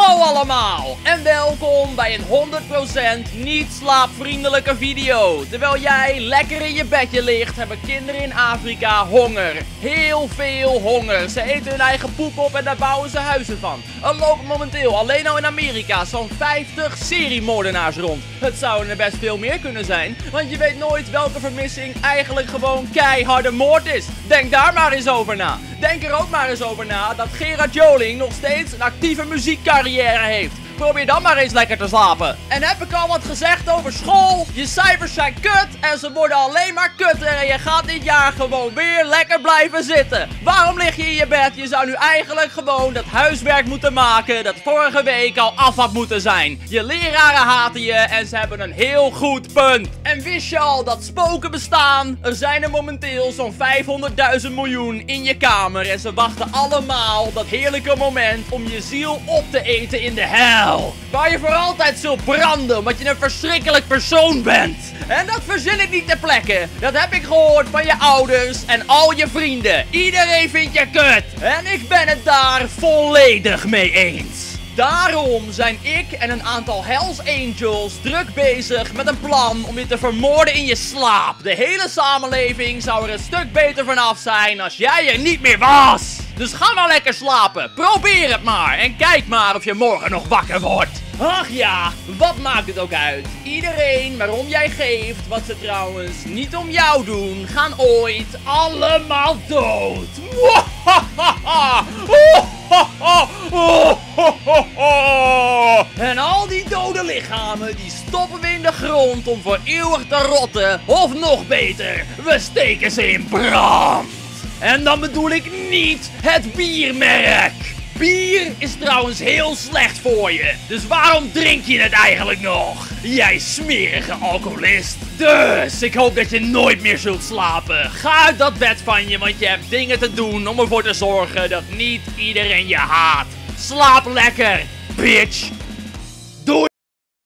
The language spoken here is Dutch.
Hallo allemaal en welkom bij een 100% niet slaapvriendelijke video. Terwijl jij lekker in je bedje ligt, hebben kinderen in Afrika honger. Heel veel honger. Ze eten hun eigen poep op en daar bouwen ze huizen van. Er lopen momenteel alleen al in Amerika zo'n 50 seriemoordenaars rond. Het zouden er best veel meer kunnen zijn, want je weet nooit welke vermissing eigenlijk gewoon keiharde moord is. Denk daar maar eens over na. Denk er ook maar eens over na dat Gerard Joling nog steeds een actieve muziekcarrière heeft. Probeer dan maar eens lekker te slapen. En heb ik al wat gezegd over school? Je cijfers zijn kut en ze worden alleen maar kutter. En je gaat dit jaar gewoon weer lekker blijven zitten. Waarom lig je in je bed? Je zou nu eigenlijk gewoon dat huiswerk moeten maken dat vorige week al af had moeten zijn. Je leraren haten je en ze hebben een heel goed punt. En wist je al dat spoken bestaan? Er zijn er momenteel zo'n 500.000 miljoen in je kamer. En ze wachten allemaal dat heerlijke moment om je ziel op te eten in de hel. Waar je voor altijd zult branden omdat je een verschrikkelijk persoon bent. En dat verzin ik niet ter plekke. Dat heb ik gehoord van je ouders en al je vrienden. Iedereen vindt je kut. En ik ben het daar volledig mee eens. Daarom zijn ik en een aantal Hells Angels druk bezig met een plan om je te vermoorden in je slaap. De hele samenleving zou er een stuk beter vanaf zijn als jij er niet meer was. Dus ga maar lekker slapen. Probeer het maar. En kijk maar of je morgen nog wakker wordt. Ach ja, wat maakt het ook uit? Iedereen waarom jij geeft, wat ze trouwens niet om jou doen, gaan ooit allemaal dood. En al die dode lichamen, die stoppen we in de grond om voor eeuwig te rotten. Of nog beter, we steken ze in brand. En dan bedoel ik niet het biermerk. Bier is trouwens heel slecht voor je. Dus waarom drink je het eigenlijk nog? Jij smerige alcoholist. Dus ik hoop dat je nooit meer zult slapen. Ga uit dat bed van je, want je hebt dingen te doen om ervoor te zorgen dat niet iedereen je haat. Slaap lekker, bitch.